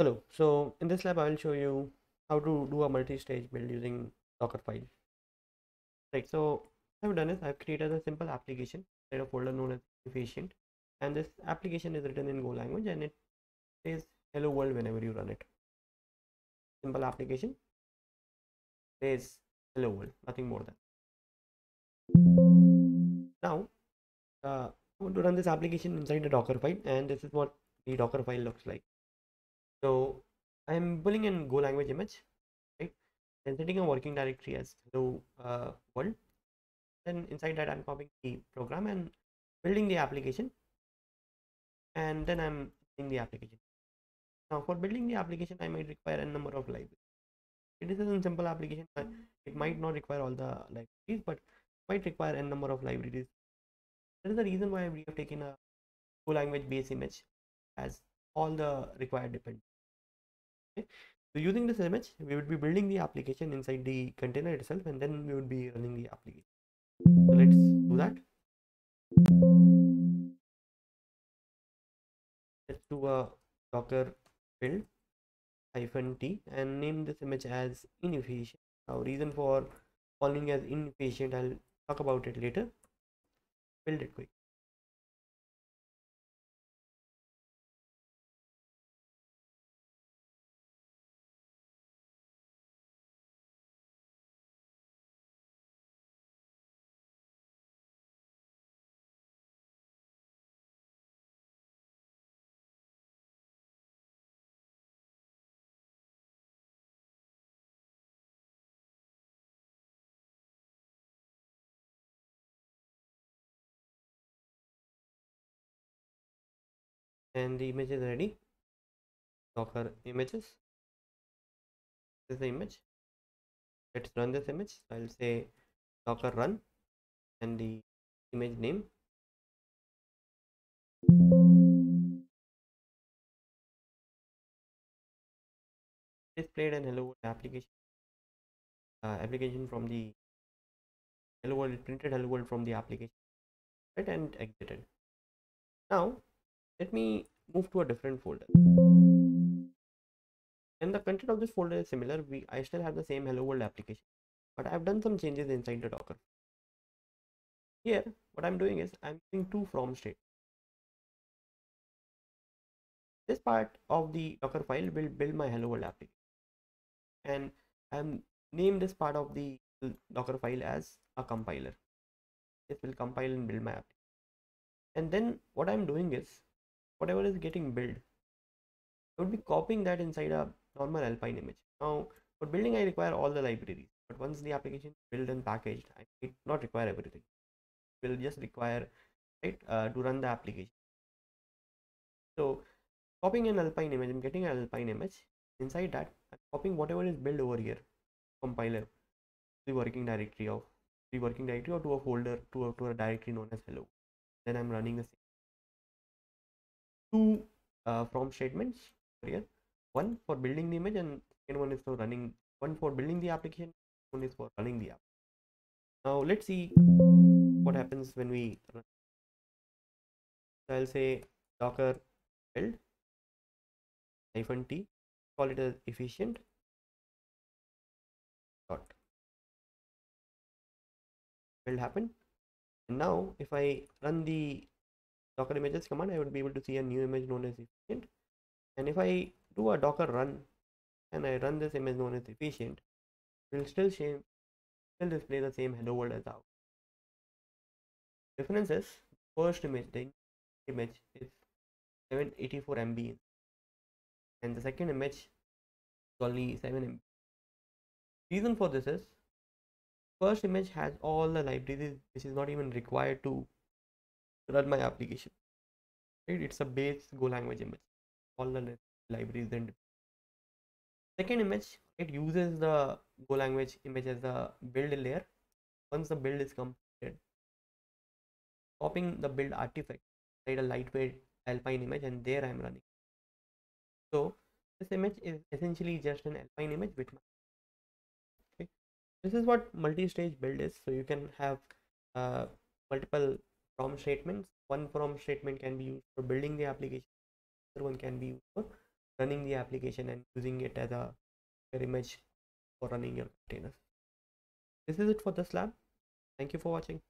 Hello, so in this lab I will show you how to do a multi-stage build using Dockerfile. Right, so what I've done is I've created a simple application inside a folder known as Efficient and this application is written in Go language and it says hello world whenever you run it. Simple application says hello world, nothing more than. Now, uh, I want to run this application inside the Docker file and this is what the Docker file looks like. So I'm pulling in Go language image, right? And setting a working directory as hello uh, world. Then inside that I'm copying the program and building the application. And then I'm building the application. Now for building the application, I might require a number of libraries. It is a simple application. It might not require all the libraries, but might require a number of libraries. That is the reason why we have taken a Go language base image as all the required dependencies. Okay. So using this image, we would be building the application inside the container itself, and then we would be running the application. So let's do that. Let's do a Docker build hyphen t and name this image as inefficient. Now, reason for calling as inefficient, I'll talk about it later. Build it quick. And the image is ready. Docker images. This is the image. Let's run this image. So i'll say docker run and the image name. Displayed an hello world application. Uh, application from the hello world printed hello world from the application right and exited. Now let me move to a different folder. And the content of this folder is similar we i still have the same hello world application but i've done some changes inside the docker. Here what i'm doing is i'm using two from state. This part of the docker file will build my hello world application. And i'm name this part of the docker file as a compiler. This will compile and build my app. and then what i'm doing is whatever is getting built I would be copying that inside a normal alpine image. Now for building I require all the libraries but once the application is built and packaged I might not require everything. It will just require right uh, to run the application. So copying an alpine image I'm getting an alpine image. Inside that I'm copying whatever is built over here. Compiler the working directory of the working directory or to a folder to a, to a directory known as hello. Then I'm running the same two uh, from statements here one for building the image and second one is for running one for building the application one is for running the app. Now let's see what happens when we run. I'll say docker build hyphen t call it as efficient dot. Build happen and now if i run the docker images command i would be able to see a new image known as efficient. And if i do a docker run and i run this image known as efficient it will still shame still display the same hello world as out difference is first image the image is 784 mb and the second image is only 7 mb reason for this is first image has all the libraries which is not even required to run my application right? It's a base go language image. All the libraries then second image it uses the go language image as a build layer. Once the build is completed copying the build artifact inside a lightweight alpine image and there i'm running. So this image is essentially just an alpine image with okay? This is what multi-stage build is. So you can have uh, multiple from statements. One from statement can be used for building the application. Other one can be used for running the application and using it as a image for running your containers. This is it for this lab. Thank you for watching